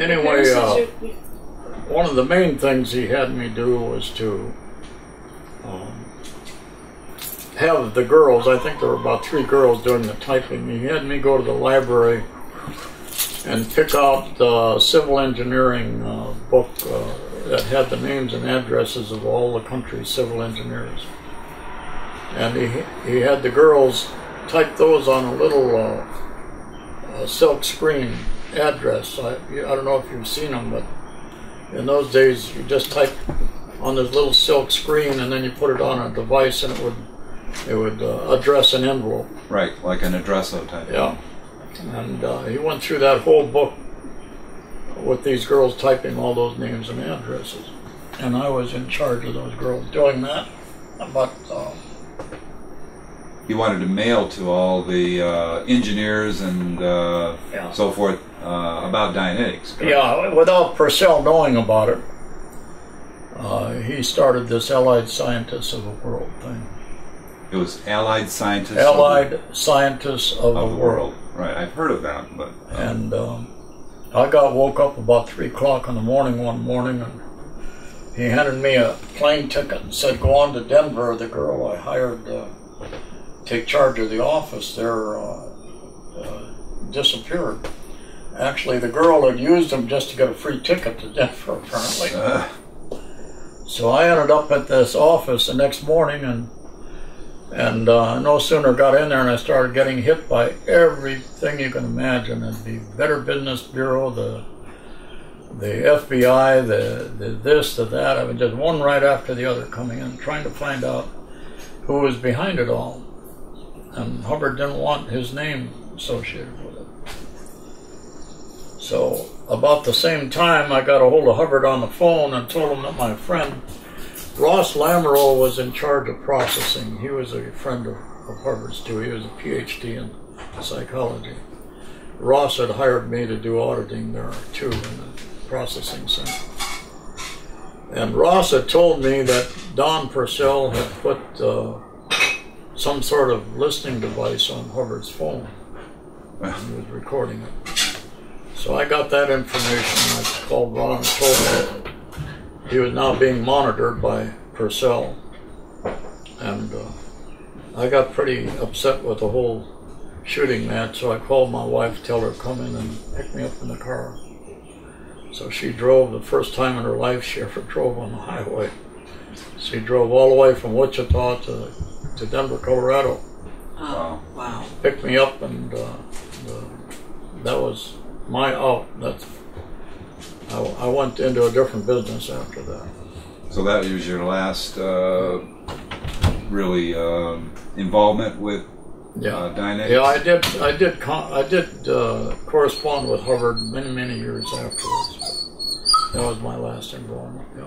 anyway, uh, one of the main things he had me do was to um, have the girls, I think there were about three girls doing the typing. He had me go to the library and pick out the civil engineering uh, book uh, that had the names and addresses of all the country's civil engineers. And he, he had the girls type those on a little uh, silk screen address. I, I don't know if you've seen them, but in those days you just type on this little silk screen and then you put it on a device and it would it would uh, address an envelope. Right, like an addresso type. Yeah. And uh, he went through that whole book with these girls typing all those names and addresses. And I was in charge of those girls doing that. But uh, he wanted to mail to all the uh, engineers and uh, Yeah. so forth uh, about Dianetics. correct? yeah, without Purcell knowing about it, uh, he started this Allied Scientists of the World thing. It was Allied Scientists of the- Allied Scientists of, of the World. world. Right, I've heard of that, but uh, And um, I got woke up about three o'clock in the morning one morning, and he handed me a plane ticket and said, "Go on to Denver." The girl I hired to take charge of the office there uh, uh, disappeared. Actually, the girl had used them just to get a free ticket to Denver, apparently. uh, So I ended up at this office the next morning, and and uh, no sooner got in there, and I started getting hit by everything you can imagine. And the Better Business Bureau, the the FBI, the, the this, the that. I mean, just one right after the other coming in, trying to find out who was behind it all. And Hubbard didn't want his name associated with it. So about the same time, I got a hold of Hubbard on the phone and told him that my friend Ross Lamoureux was in charge of processing. He was a friend of, of Hubbard's too. He was a PhD in psychology. Ross had hired me to do auditing there too in the processing center. And Ross had told me that Don Purcell had put uh, some sort of listening device on Hubbard's phone. He was recording it. So I got that information. I called Ron and told him he was now being monitored by Purcell. And uh, I got pretty upset with the whole shooting match, so I called my wife tell her to come in and pick me up in the car. So she drove the first time in her life she ever drove on the highway. She drove all the way from Wichita to, to Denver, Colorado wow. Wow. picked me up, and uh, the, that was my out. That's I, I went into a different business after that. So that was your last uh, really um involvement with Yeah, uh, Dianetics? yeah. I did. I did. Con- I did uh, correspond with Hubbard many, many years afterwards. That was my last involvement. Yeah.